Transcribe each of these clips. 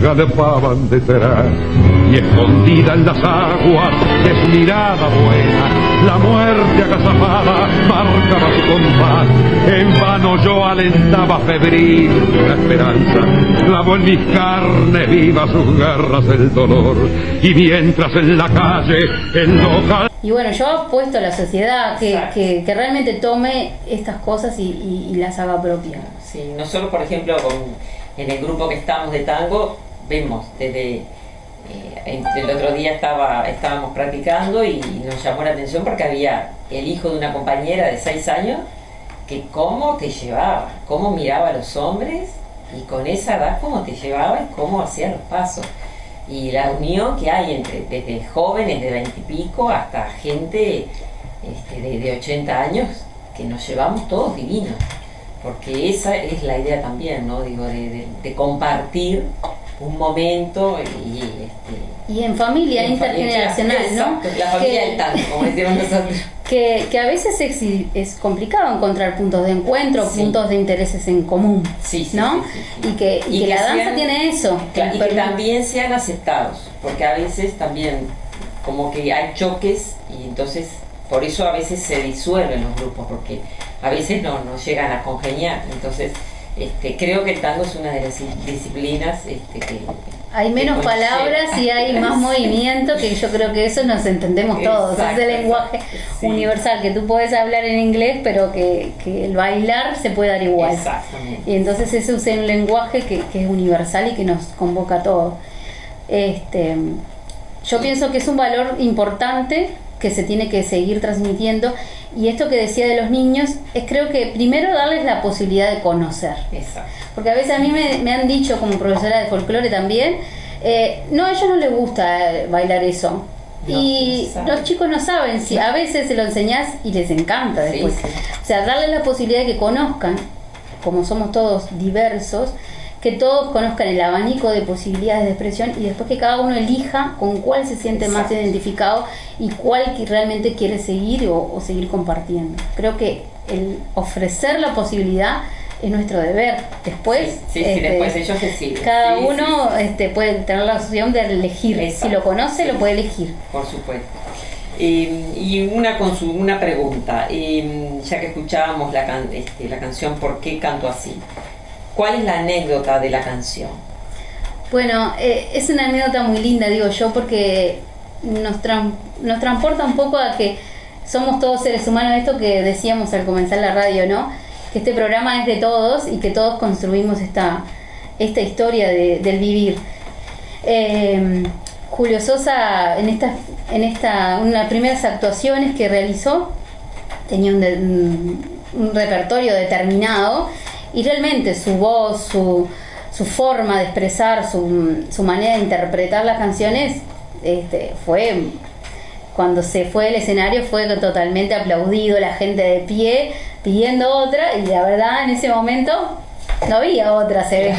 galopaban detrás y escondida en las aguas de su mirada buena, la muerte agazapada marcaba su compás. En vano yo alentaba febril la esperanza, clavó en mis carnes vivas sus garras el dolor y mientras en la calle el local Y bueno, yo apuesto a la sociedad que, que, que realmente tome estas cosas y, y- y las haga propias. Sí, nosotros, por ejemplo, con- en el grupo que estamos de tango, vemos desde. eh, el otro día estaba, estábamos practicando y nos llamó la atención porque había el hijo de una compañera de 6 años que cómo te llevaba, cómo miraba a los hombres y con esa edad cómo te llevaba y cómo hacía los pasos. Y la unión que hay entre desde jóvenes de 20 y pico hasta gente este, de, de 80 años que nos llevamos todos divinos porque esa es la idea también, ¿no? Digo, de, de- de compartir un momento y, este, Y en familia, en intergeneracional, familia, ¿no? exacto, La familia Que- del tanto, como decíamos nosotros. que, que a veces es, es complicado encontrar puntos de encuentro, Sí. puntos de intereses en común, Sí, sí, ¿no? Y que, y Y que la danza sean- tiene eso. Claro, y que también sean aceptados, porque a veces también como que hay choques y entonces por eso a veces se disuelven los grupos, porque a veces no, no llegan a congeniar. Entonces, este, creo que el tango es una de las disciplinas este, que... Hay menos que palabras y hay más movimiento, que yo creo que eso nos entendemos todos. Exacto, es el lenguaje sí. universal, que tú puedes hablar en inglés, pero que, que el bailar se puede dar igual. Exactamente. Y entonces ese es un lenguaje que, que es universal y que nos convoca a todos. Este, yo pienso que es un valor importante que se tiene que seguir transmitiendo. Y esto que decía de los niños, es creo que primero darles la posibilidad de conocer. Exacto. Porque a veces a mí me, me han dicho, como profesora de folclore también, eh, no, a ellos no les gusta eh, bailar eso. No, y no los chicos no saben, si a veces se lo enseñás y les encanta Sí, después. sí. O sea, darles la posibilidad de que conozcan, como somos todos diversos, que todos conozcan el abanico de posibilidades de expresión y después que cada uno elija con cuál se siente más identificado y cuál que realmente quiere seguir o, o seguir compartiendo. Creo que el ofrecer la posibilidad es nuestro deber. Después, Sí, sí, sí, este, después ellos deciden. cada uno Este, puede tener la opción de elegir. Exacto. Si lo conoce, lo puede elegir. por supuesto. Eh, y una, una pregunta, eh, ya que escuchábamos la, can- este, la canción ¿Por qué canto así? ¿Cuál es la anécdota de la canción? Bueno, eh, es una anécdota muy linda, digo yo, porque nos, tran- nos transporta un poco a que somos todos seres humanos, esto que decíamos al comenzar la radio, ¿no? Que este programa es de todos y que todos construimos esta, esta historia de- del vivir. Eh, Julio Sosa, en esta, en esta, una de las primeras actuaciones que realizó, tenía un repertorio determinado y realmente su voz, su, su forma de expresar, su, su manera de interpretar las canciones, este, fue cuando se fue del escenario fue totalmente aplaudido, la gente de pie pidiendo otra y la verdad en ese momento no había otra, se ve.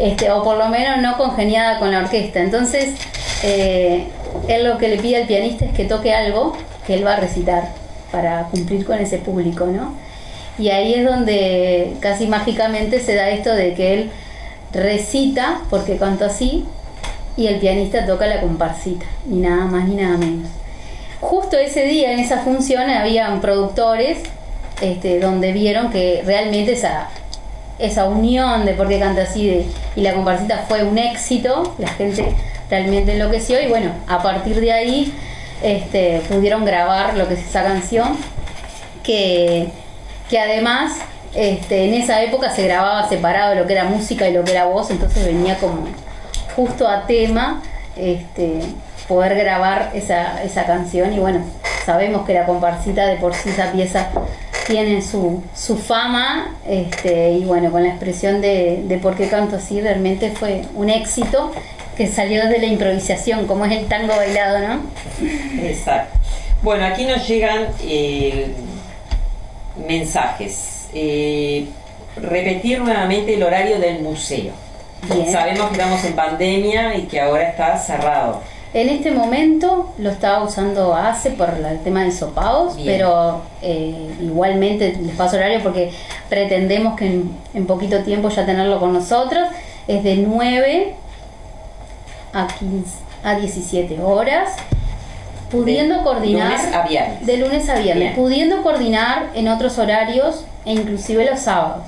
Este, o por lo menos no congeniada con la orquesta. Entonces, eh, él lo que le pide al pianista es que toque algo que él va a recitar para cumplir con ese público, ¿no? Y ahí es donde casi mágicamente se da esto de que él recita, porque canta así, y el pianista toca la comparsita, ni nada más ni nada menos. Justo ese día en esa función habían productores este, donde vieron que realmente esa, esa unión de por qué canta así y la comparsita fue un éxito, la gente realmente enloqueció y bueno, a partir de ahí este, pudieron grabar lo que es esa canción que, que además este, en esa época se grababa separado lo que era música y lo que era voz, entonces venía como justo a tema este, poder grabar esa, esa canción y bueno, sabemos que la comparsita de por sí esa pieza tiene su, su fama este, y bueno, con la expresión de, de por qué canto así realmente fue un éxito que salió de la improvisación, como es el tango bailado, ¿no? Exacto. Bueno, aquí nos llegan eh, mensajes. Eh, repetir nuevamente el horario del museo. Bien. Sabemos que estamos en pandemia y que ahora está cerrado. En este momento lo estaba usando ACE por el tema de sopados, Bien. pero eh, igualmente les paso horario porque pretendemos que en, en poquito tiempo ya tenerlo con nosotros es de 9 a, 15, a 17 horas, pudiendo De coordinar lunes a viernes. de lunes a viernes, Bien. pudiendo coordinar en otros horarios e inclusive los sábados.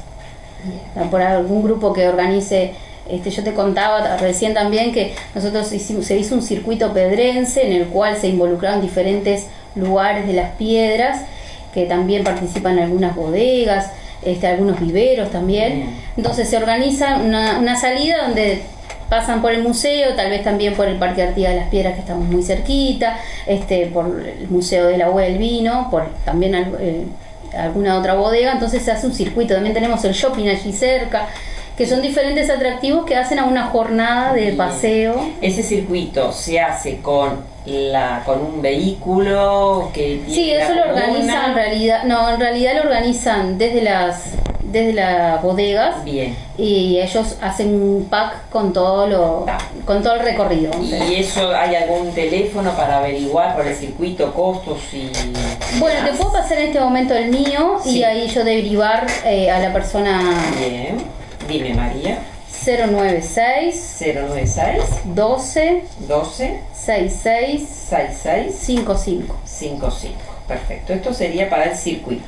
Por algún grupo que organice, este, yo te contaba recién también que nosotros hicimos, se hizo un circuito pedrense en el cual se involucraron diferentes lugares de las piedras, que también participan algunas bodegas, este, algunos viveros también. Bien. Entonces se organiza una, una salida donde pasan por el museo, tal vez también por el Parque Artigas de las Piedras que estamos muy cerquita, este, por el Museo del Agua del Vino, por también eh, alguna otra bodega, entonces se hace un circuito, también tenemos el shopping allí cerca, que son diferentes atractivos que hacen a una jornada de Bien. paseo. Ese circuito se hace con la con un vehículo que tiene Sí, la eso lo organizan en realidad, no, en realidad lo organizan desde las desde las bodegas Bien. y ellos hacen un pack con todo lo Ah. con todo el recorrido. ¿Y eso hay algún teléfono para averiguar por el circuito, costos y. Bueno, te puedo pasar en este momento el mío y ahí yo derivar eh, a la persona Bien. Dime, María. 096 096 12 12 66 66 55. 55. Perfecto. Esto sería para el circuito.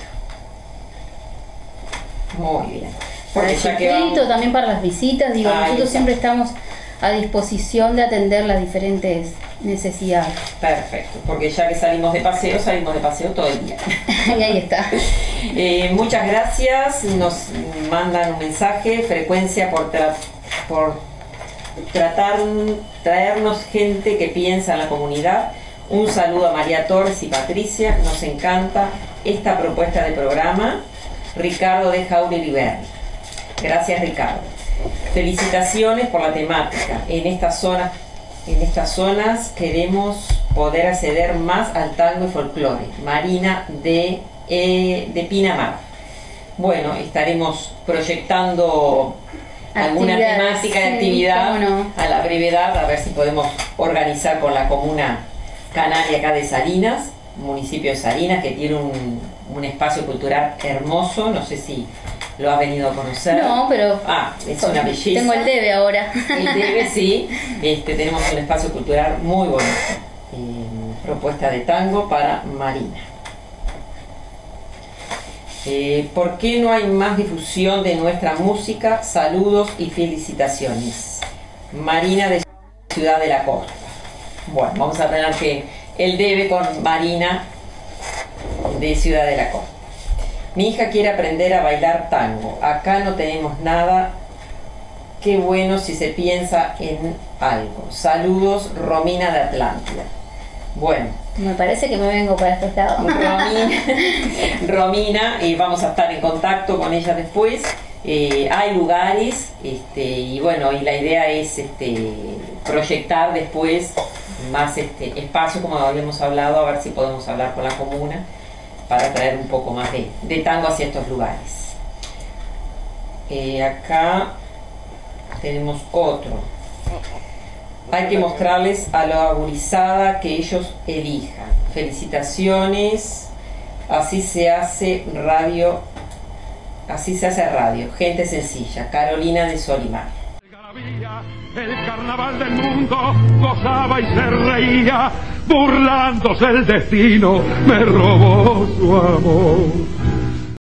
Muy bien. Para Porque el vamos- también para las visitas, digo, nosotros siempre estamos a disposición de atender las diferentes necesidades. Perfecto. Porque ya que salimos de paseo, salimos de paseo todo el día. y ahí está. Eh, muchas gracias. Nos mandan un mensaje, frecuencia por, tra- por tratar, traernos gente que piensa en la comunidad. Un saludo a María Torres y Patricia. Nos encanta esta propuesta de programa. Ricardo de Jauri Liberni. Gracias Ricardo. Felicitaciones por la temática. En estas zonas, en estas zonas queremos poder acceder más al tango y folclore. Marina de, eh, de Pinamar. Bueno, estaremos proyectando alguna temática de sí, actividad no. a la brevedad, a ver si podemos organizar con la comuna canaria acá de Salinas, municipio de Salinas, que tiene un, un espacio cultural hermoso, no sé si lo has venido a conocer. No, pero Ah, es una belleza. tengo el debe ahora. El debe, sí. Este, tenemos un espacio cultural muy bonito. Eh, propuesta de tango para Marina. Eh, ¿Por qué no hay más difusión de nuestra música? Saludos y felicitaciones. Marina de Ciudad de la Costa. Bueno, vamos a tener que el debe con Marina de Ciudad de la Costa. Mi hija quiere aprender a bailar tango. Acá no tenemos nada Qué bueno si se piensa en algo. Saludos, Romina de Atlántida. Bueno, Me parece que me vengo para estos lados. Romina, Romina y vamos a estar en contacto con ella después. Eh, hay lugares este, y bueno, y la idea es este, proyectar después más este, espacio, como habíamos hablado, a ver si podemos hablar con la comuna para traer un poco más de, de tango hacia estos lugares. Eh, acá tenemos otro. Hay que mostrarles a la agurizada que ellos elijan. Felicitaciones. Así se hace radio. Así se hace radio. Gente sencilla. Carolina de Solimar. El carnaval del mundo gozaba y se reía, burlándose el destino, me robó su amor.